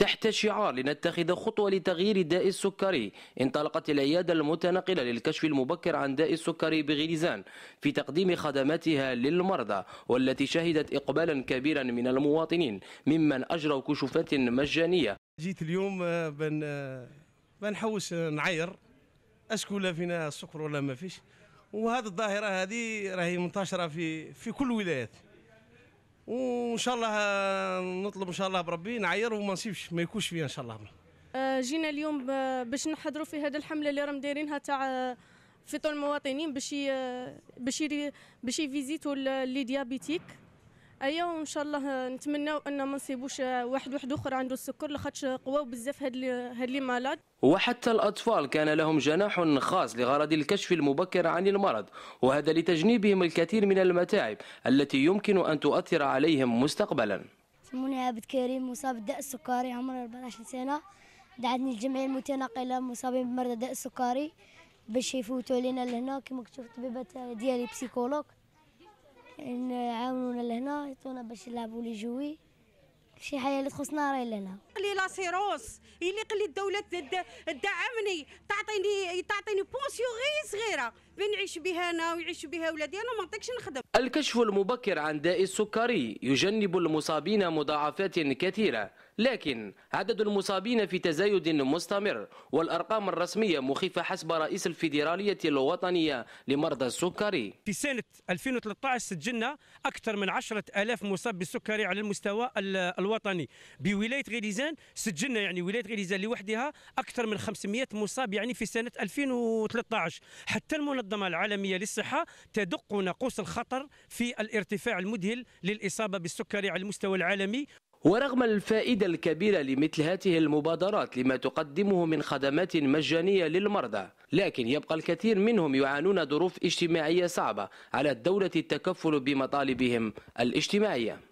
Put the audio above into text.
تحت شعار لنتخذ خطوة لتغيير داء السكري. انطلقت العيادة المتنقلة للكشف المبكر عن داء السكري بغليزان في تقديم خدماتها للمرضى والتي شهدت إقبالا كبيرا من المواطنين ممن أجروا كشوفات مجانية. جيت اليوم آه، بن آه، بنحوس نعير اسكو لا فينا السكر ولا ما فيش؟ وهذه الظاهرة هذه راهي منتشرة في في كل الولايات. وإن شاء الله نطلب إن شاء الله بربي نعير وما نسيبش ما يكونش فيها إن شاء الله. آه، جينا اليوم باش نحضروا في هذه الحملة اللي راهم دايرينها تاع آه، فطور المواطنين باش آه، باش باش يفيزيتوا لي ديابيتيك. ايا وإن شاء الله نتمناو أن ما نصيبوش واحد واحد أخر عنده السكر لاخاطش قواو بزاف هاد لي هاد لي مالاد وحتى الأطفال كان لهم جناح خاص لغرض الكشف المبكر عن المرض وهذا لتجنيبهم الكثير من المتاعب التي يمكن أن تؤثر عليهم مستقبلا. سموني عابد كريم مصاب بالداء السكري عمري 14 سنة. دعتني الجمعية المتنقلة مصابين بمرضى الداء السكري. باش يفوتوا علينا لهنا كما كتشوف الطبيبات ديالي psychologue. يعاونونا لهنا يعطونا باش نلعبوا les jouets. شي حاجة اللي تخصنا راهي لهنا. لي l'assurance إللي قال لي الدولة تد- تدعمني. تعطيني تعطيني pension غير صغيرة. بين نعيش بها أنا ويعيش بها ولادي؟ أنا ما نطيقش نخدم. الكشف المبكر عن داء السكري يجنب المصابين مضاعفات كثيرة. لكن عدد المصابين في تزايد مستمر والأرقام الرسمية مخيفة حسب رئيس الفيدرالية الوطنية لمرضى السكري. في سنة 2013 سجلنا أكثر من 10 ألاف مصاب بالسكري على المستوى ال- الوطني. بولاية غليزان سجلنا يعني ولاية غليزان لوحدها أكثر من 500 مصاب يعني في سنة 2013 حتى المنظمة العالمية للصحة تدق ناقوس الخطر في الارتفاع المذهل للإصابة بالسكري على المستوى العالمي. ورغم الفائدة الكبيرة لمثل هذه المبادرات لما تقدمه من خدمات مجانية للمرضى لكن يبقى الكثير منهم يعانون ظروف اجتماعية صعبة على الدولة التكفل بمطالبهم الاجتماعية.